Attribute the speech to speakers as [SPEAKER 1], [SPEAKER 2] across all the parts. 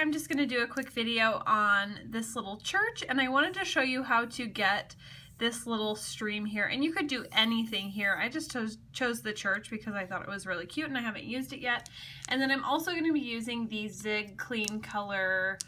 [SPEAKER 1] I'm just going to do a quick video on this little church and I wanted to show you how to get this little stream here. And you could do anything here. I just chose, chose the church because I thought it was really cute and I haven't used it yet. And then I'm also going to be using the Zig Clean Color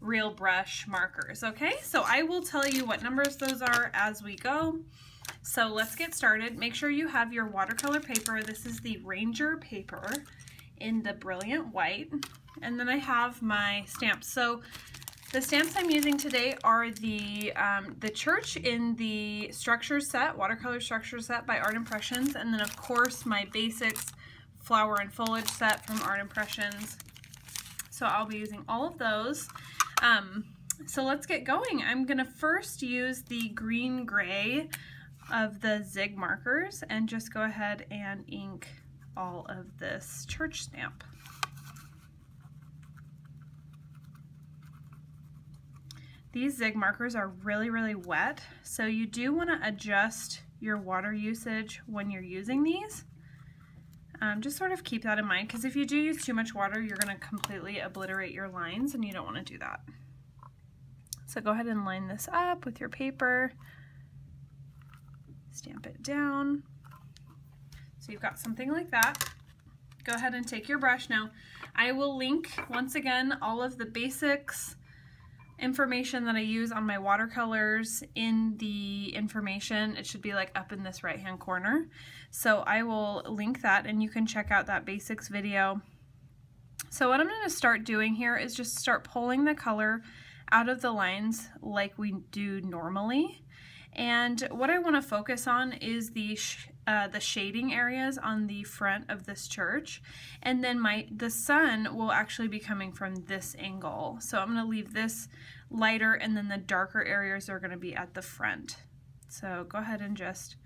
[SPEAKER 1] real brush markers okay? So I will tell you what numbers those are as we go. So let's get started. Make sure you have your watercolor paper. This is the Ranger paper in the brilliant white and then I have my stamps so the stamps I'm using today are the um, the church in the structure set, watercolor structure set by Art Impressions, and then of course my basics flower and foliage set from Art Impressions. So I'll be using all of those. Um, so let's get going. I'm gonna first use the green gray of the Zig markers and just go ahead and ink all of this church stamp. These zig markers are really, really wet, so you do want to adjust your water usage when you're using these. Um, just sort of keep that in mind because if you do use too much water, you're going to completely obliterate your lines and you don't want to do that. So go ahead and line this up with your paper, stamp it down. So you've got something like that. Go ahead and take your brush. Now, I will link, once again, all of the basics, information that I use on my watercolors in the information. It should be like up in this right hand corner. So I will link that and you can check out that basics video. So what I'm going to start doing here is just start pulling the color out of the lines like we do normally. And what I want to focus on is the uh, the shading areas on the front of this church. And then my the sun will actually be coming from this angle. So I'm going to leave this lighter and then the darker areas are going to be at the front. So go ahead and just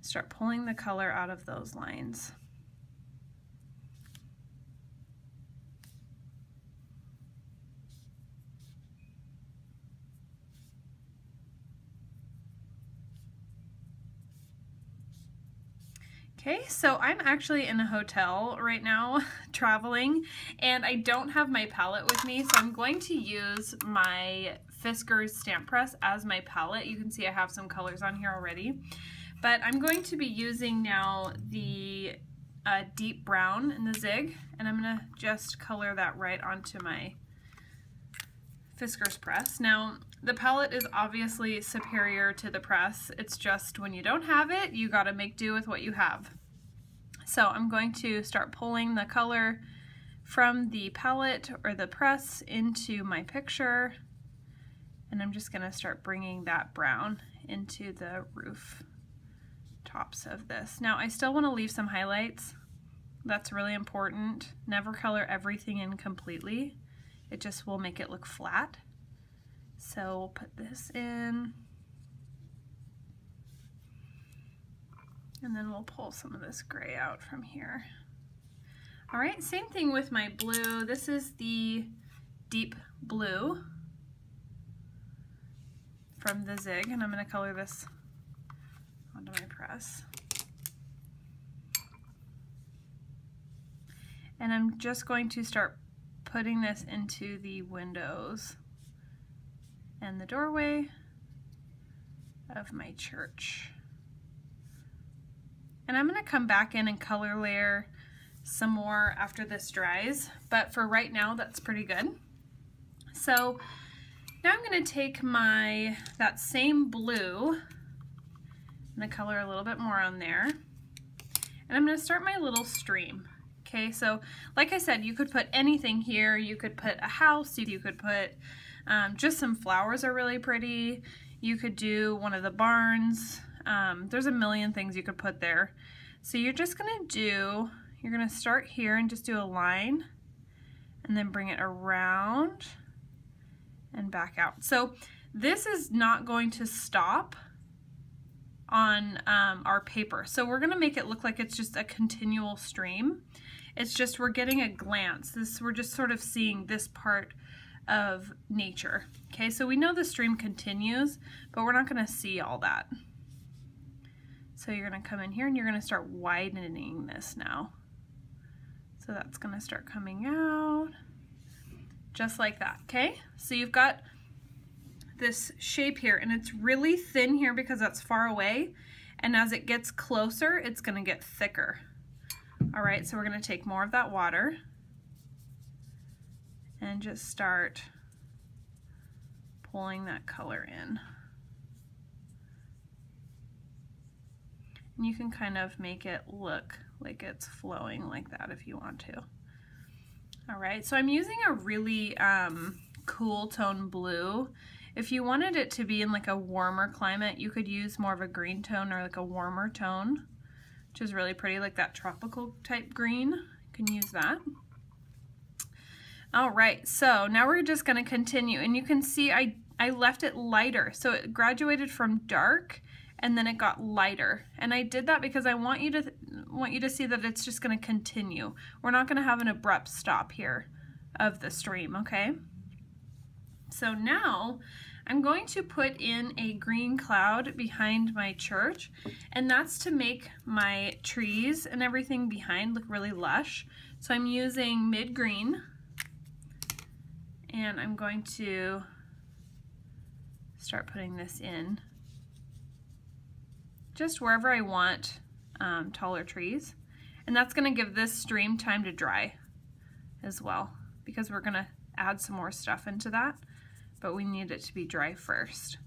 [SPEAKER 1] start pulling the color out of those lines. Okay, so I'm actually in a hotel right now traveling and I don't have my palette with me so I'm going to use my Fiskars stamp press as my palette. You can see I have some colors on here already but I'm going to be using now the uh, deep brown in the zig and I'm going to just color that right onto my Fiskars press. Now the palette is obviously superior to the press. It's just when you don't have it, you got to make do with what you have. So I'm going to start pulling the color from the palette or the press into my picture. And I'm just going to start bringing that brown into the roof tops of this. Now I still want to leave some highlights. That's really important. Never color everything in completely. It just will make it look flat. So we'll put this in. And then we'll pull some of this gray out from here. All right, same thing with my blue. This is the deep blue from the Zig, and I'm gonna color this onto my press. And I'm just going to start putting this into the windows and the doorway of my church. And I'm gonna come back in and color layer some more after this dries, but for right now, that's pretty good. So now I'm gonna take my, that same blue, I'm gonna color a little bit more on there, and I'm gonna start my little stream. Okay, so like I said, you could put anything here. You could put a house, you could put um, just some flowers are really pretty. You could do one of the barns. Um, there's a million things you could put there. So you're just gonna do, you're gonna start here and just do a line and then bring it around and back out. So this is not going to stop on um, our paper. So we're gonna make it look like it's just a continual stream. It's just we're getting a glance. This We're just sort of seeing this part of nature. Okay, so we know the stream continues, but we're not gonna see all that. So you're going to come in here and you're going to start widening this now. So that's going to start coming out just like that, okay? So you've got this shape here and it's really thin here because that's far away and as it gets closer it's going to get thicker. All right, so we're going to take more of that water and just start pulling that color in. And you can kind of make it look like it's flowing like that if you want to. All right, so I'm using a really um, cool tone blue. If you wanted it to be in like a warmer climate, you could use more of a green tone or like a warmer tone, which is really pretty, like that tropical type green. You can use that. All right, so now we're just gonna continue and you can see I, I left it lighter. So it graduated from dark and then it got lighter. And I did that because I want you to want you to see that it's just gonna continue. We're not gonna have an abrupt stop here of the stream, okay? So now I'm going to put in a green cloud behind my church and that's to make my trees and everything behind look really lush. So I'm using mid green and I'm going to start putting this in just wherever I want um, taller trees. And that's going to give this stream time to dry as well because we're going to add some more stuff into that, but we need it to be dry first.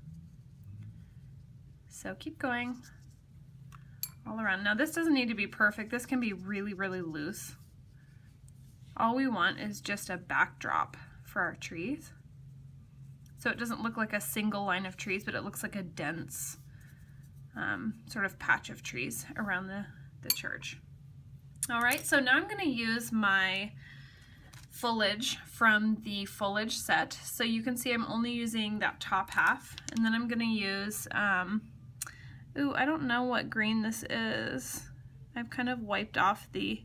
[SPEAKER 1] So keep going all around. Now this doesn't need to be perfect. This can be really, really loose. All we want is just a backdrop for our trees. So it doesn't look like a single line of trees, but it looks like a dense um, sort of patch of trees around the, the church. All right, so now I'm gonna use my foliage from the foliage set. So you can see I'm only using that top half, and then I'm gonna use, um, ooh, I don't know what green this is. I've kind of wiped off the,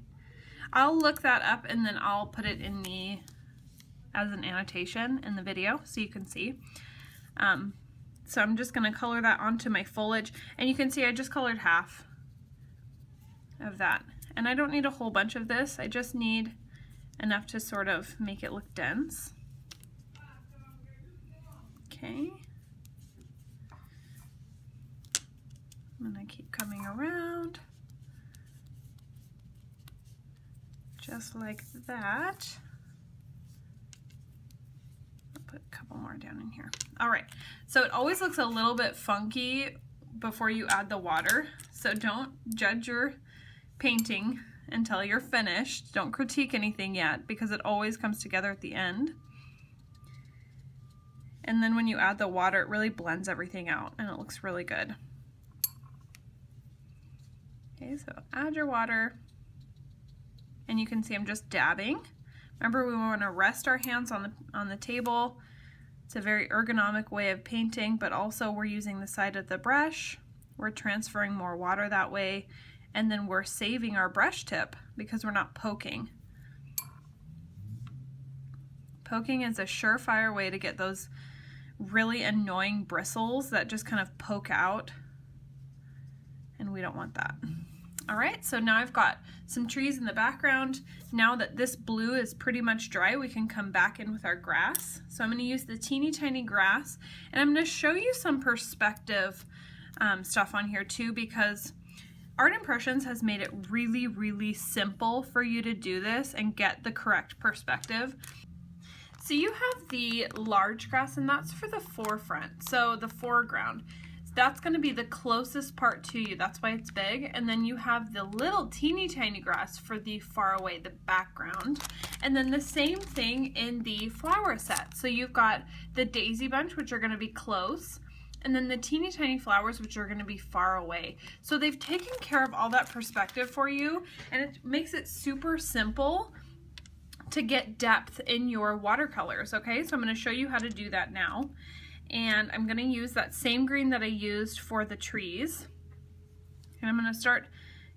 [SPEAKER 1] I'll look that up and then I'll put it in the as an annotation in the video so you can see. Um, so I'm just going to color that onto my foliage and you can see I just colored half of that. And I don't need a whole bunch of this, I just need enough to sort of make it look dense. Okay. I'm to keep coming around. Just like that. put a couple more down in here. All right, so it always looks a little bit funky before you add the water, so don't judge your painting until you're finished. Don't critique anything yet because it always comes together at the end. And then when you add the water, it really blends everything out and it looks really good. Okay, so add your water and you can see I'm just dabbing. Remember we want to rest our hands on the, on the table. It's a very ergonomic way of painting, but also we're using the side of the brush. We're transferring more water that way, and then we're saving our brush tip because we're not poking. Poking is a surefire way to get those really annoying bristles that just kind of poke out, and we don't want that. All right, so now I've got some trees in the background. Now that this blue is pretty much dry, we can come back in with our grass. So I'm gonna use the teeny tiny grass, and I'm gonna show you some perspective um, stuff on here too, because Art Impressions has made it really, really simple for you to do this and get the correct perspective. So you have the large grass, and that's for the forefront, so the foreground that's going to be the closest part to you. That's why it's big. And then you have the little teeny tiny grass for the far away, the background. And then the same thing in the flower set. So you've got the daisy bunch, which are going to be close. And then the teeny tiny flowers, which are going to be far away. So they've taken care of all that perspective for you. And it makes it super simple to get depth in your watercolors. Okay, so I'm going to show you how to do that now and I'm going to use that same green that I used for the trees. And I'm going to start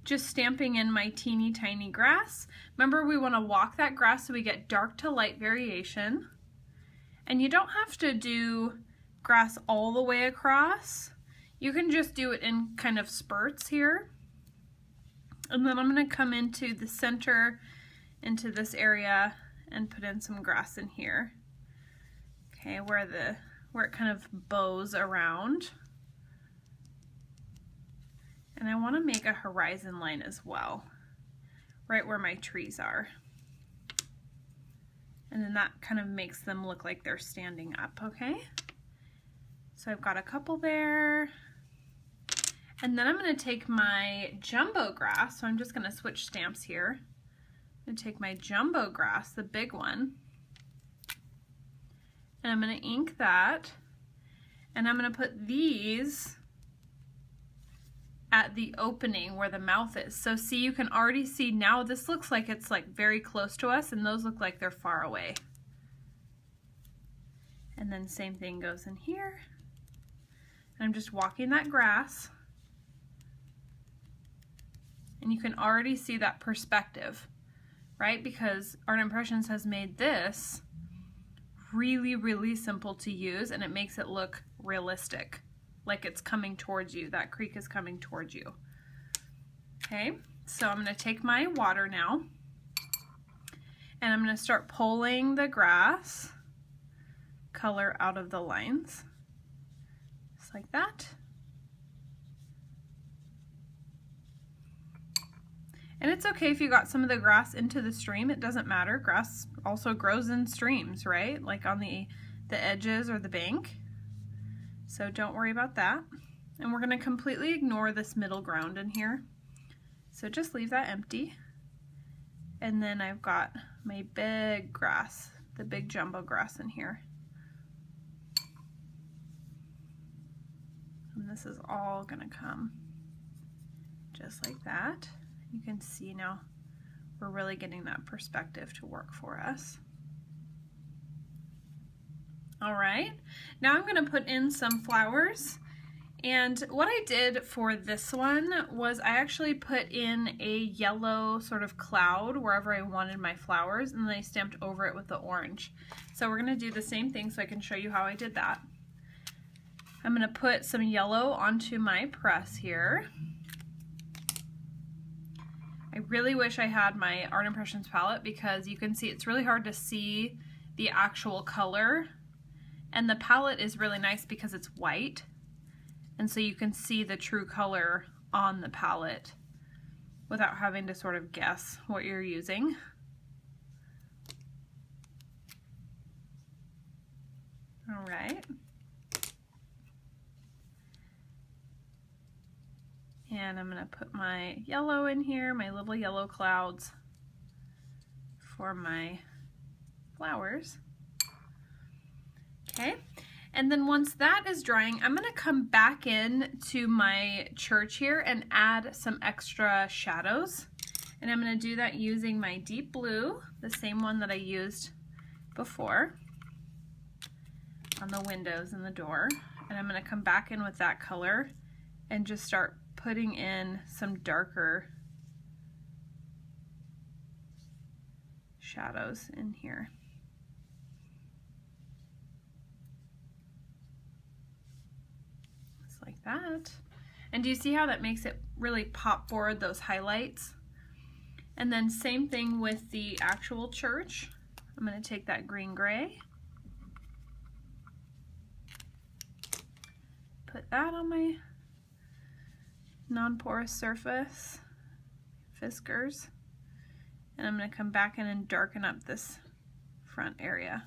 [SPEAKER 1] just stamping in my teeny tiny grass. Remember we want to walk that grass so we get dark to light variation. And you don't have to do grass all the way across. You can just do it in kind of spurts here. And then I'm going to come into the center, into this area, and put in some grass in here. Okay, where the where it kind of bows around. And I want to make a horizon line as well, right where my trees are. And then that kind of makes them look like they're standing up, okay? So I've got a couple there. And then I'm going to take my jumbo grass, so I'm just going to switch stamps here. I'm going to take my jumbo grass, the big one, and I'm going to ink that, and I'm going to put these at the opening where the mouth is. So see, you can already see now this looks like it's like very close to us and those look like they're far away. And then same thing goes in here. I'm just walking that grass. And you can already see that perspective, right? Because Art Impressions has made this really, really simple to use and it makes it look realistic like it's coming towards you. That creek is coming towards you. Okay, so I'm going to take my water now and I'm going to start pulling the grass color out of the lines. Like that. And it's okay if you got some of the grass into the stream, it doesn't matter. Grass also grows in streams, right? Like on the, the edges or the bank. So don't worry about that. And we're going to completely ignore this middle ground in here. So just leave that empty. And then I've got my big grass, the big jumbo grass in here. And this is all to come just like that. You can see now we're really getting that perspective to work for us. All right, now I'm gonna put in some flowers. And what I did for this one was I actually put in a yellow sort of cloud wherever I wanted my flowers and then I stamped over it with the orange. So we're gonna do the same thing so I can show you how I did that. I'm gonna put some yellow onto my press here. I really wish I had my Art Impressions palette because you can see it's really hard to see the actual color and the palette is really nice because it's white. And so you can see the true color on the palette without having to sort of guess what you're using. All right. And I'm gonna put my yellow in here, my little yellow clouds for my flowers. Okay, and then once that is drying, I'm gonna come back in to my church here and add some extra shadows. And I'm gonna do that using my deep blue, the same one that I used before on the windows and the door. And I'm gonna come back in with that color and just start putting in some darker shadows in here. Just like that. And do you see how that makes it really pop forward those highlights? And then same thing with the actual church. I'm going to take that green gray, put that on my non-porous surface, Fiskars, and I'm going to come back in and darken up this front area.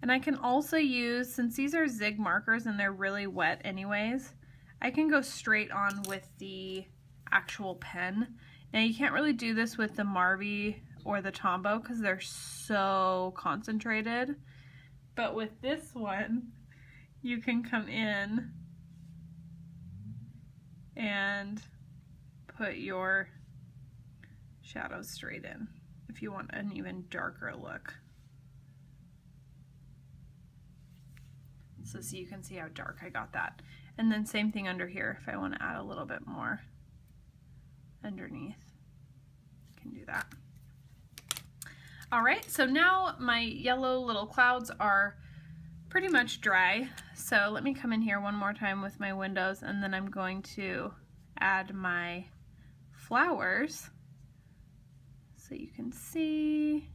[SPEAKER 1] And I can also use, since these are zig markers and they're really wet anyways, I can go straight on with the actual pen. Now you can't really do this with the Marvy or the Tombow because they're so concentrated. But with this one, you can come in and put your shadows straight in if you want an even darker look. So, so you can see how dark I got that. And then same thing under here if I want to add a little bit more underneath. I can do that. All right, so now my yellow little clouds are pretty much dry. So let me come in here one more time with my windows and then I'm going to add my flowers so you can see.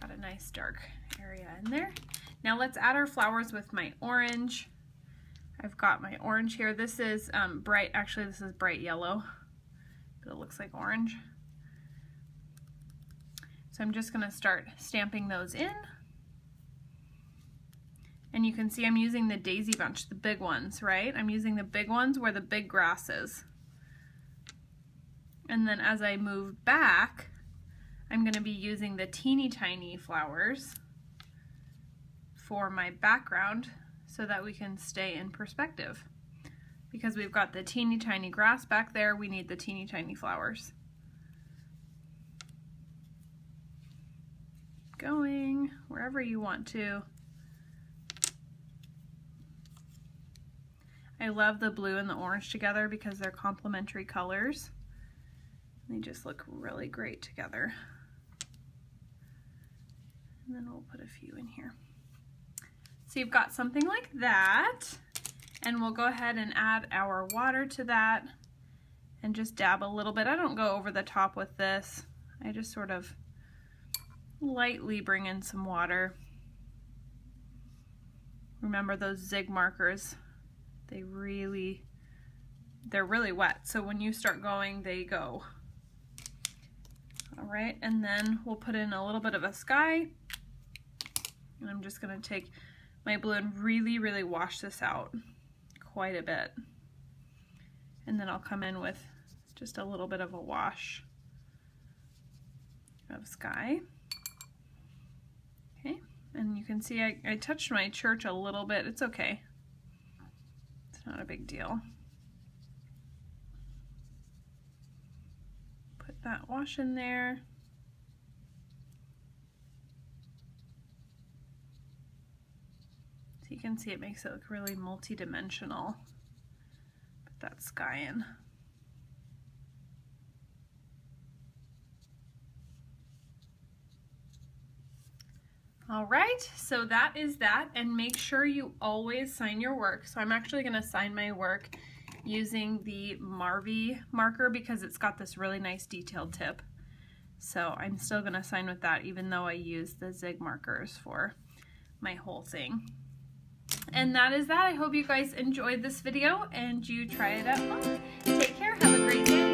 [SPEAKER 1] Got a nice dark area in there. Now let's add our flowers with my orange. I've got my orange here. This is um, bright, actually this is bright yellow, but it looks like orange. So I'm just gonna start stamping those in. And you can see I'm using the daisy bunch, the big ones, right? I'm using the big ones where the big grass is. And then as I move back, I'm gonna be using the teeny tiny flowers for my background so that we can stay in perspective. Because we've got the teeny tiny grass back there, we need the teeny tiny flowers. Going wherever you want to. I love the blue and the orange together because they're complementary colors. They just look really great together. And then we'll put a few in here. So you've got something like that. And we'll go ahead and add our water to that and just dab a little bit. I don't go over the top with this. I just sort of lightly bring in some water. Remember those zig markers they really, they're really wet. So when you start going, they go. All right, and then we'll put in a little bit of a sky. And I'm just gonna take my blue and really, really wash this out quite a bit. And then I'll come in with just a little bit of a wash of sky. Okay, and you can see I, I touched my church a little bit. It's okay not a big deal. Put that wash in there. So you can see it makes it look really multi-dimensional. Put that sky in. All right, so that is that, and make sure you always sign your work. So I'm actually gonna sign my work using the Marvy marker because it's got this really nice detailed tip. So I'm still gonna sign with that even though I use the zig markers for my whole thing. And that is that. I hope you guys enjoyed this video and you try it at home. Take care, have a great day.